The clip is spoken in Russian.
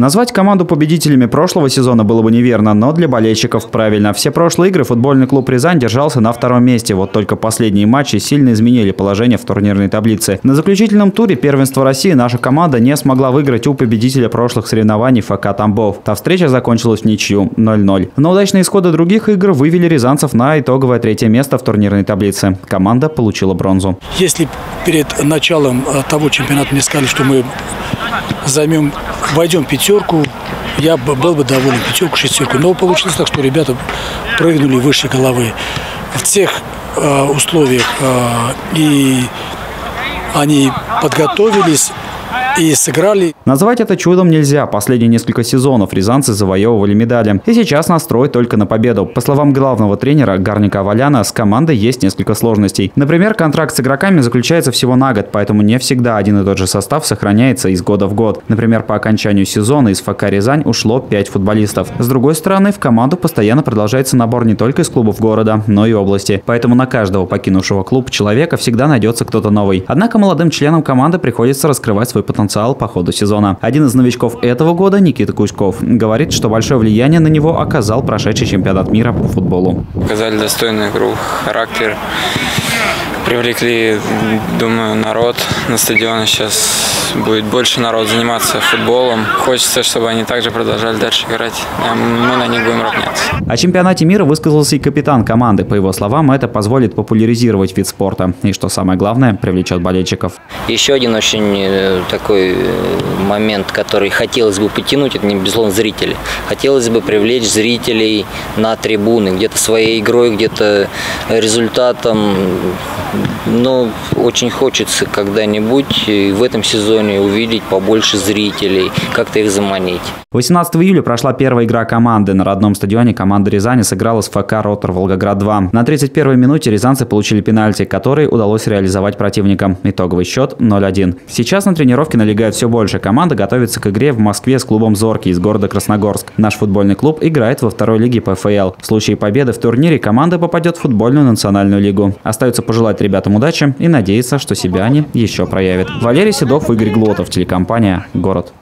Назвать команду победителями прошлого сезона было бы неверно, но для болельщиков правильно. Все прошлые игры футбольный клуб «Рязань» держался на втором месте. Вот только последние матчи сильно изменили положение в турнирной таблице. На заключительном туре первенства России наша команда не смогла выиграть у победителя прошлых соревнований ФК «Тамбов». Та встреча закончилась ничью 0-0. Но удачные исходы других игр вывели рязанцев на итоговое третье место в турнирной таблице. Команда получила бронзу. Если перед началом э, того чемпионата мне сказали, что мы займем, войдем в пятерку, я был бы доволен пятерку, шестерку. Но получилось так, что ребята прыгнули выше головы. В тех э, условиях э, и они подготовились и сыграли. Назвать это чудом нельзя. Последние несколько сезонов рязанцы завоевывали медали. И сейчас настрой только на победу. По словам главного тренера Гарника Валяна, с командой есть несколько сложностей. Например, контракт с игроками заключается всего на год, поэтому не всегда один и тот же состав сохраняется из года в год. Например, по окончанию сезона из ФК «Рязань» ушло 5 футболистов. С другой стороны, в команду постоянно продолжается набор не только из клубов города, но и области. Поэтому на каждого покинувшего клуб человека всегда найдется кто-то новый. Однако молодым членам команды приходится раскрывать свой потенциал потенциал по ходу сезона. Один из новичков этого года, Никита Кузьков, говорит, что большое влияние на него оказал прошедший чемпионат мира по футболу. Показали достойную игру, характер, привлекли, думаю, народ на стадионе. Сейчас будет больше народ заниматься футболом. Хочется, чтобы они также продолжали дальше играть. А мы на них будем равняться. О чемпионате мира высказался и капитан команды. По его словам, это позволит популяризировать вид спорта. И, что самое главное, привлечет болельщиков. Еще один очень э, такой э, момент, который хотелось бы потянуть, это, не безусловно, зрители. Хотелось бы привлечь зрителей на трибуны, где-то своей игрой, где-то результатом но очень хочется когда-нибудь в этом сезоне увидеть побольше зрителей, как-то их заманить. 18 июля прошла первая игра команды. На родном стадионе команда Рязани сыграла с ФК «Ротор Волгоград-2». На 31-й минуте рязанцы получили пенальти, которые удалось реализовать противникам. Итоговый счет 0-1. Сейчас на тренировке налегает все больше. Команда готовится к игре в Москве с клубом «Зорки» из города Красногорск. Наш футбольный клуб играет во второй лиге ПФЛ. В случае победы в турнире команда попадет в футбольную национальную лигу. Остается пожелать ребятам удачи и надеяться, что себя они еще проявят. Валерий Седов, Игорь Глотов, телекомпания «Город».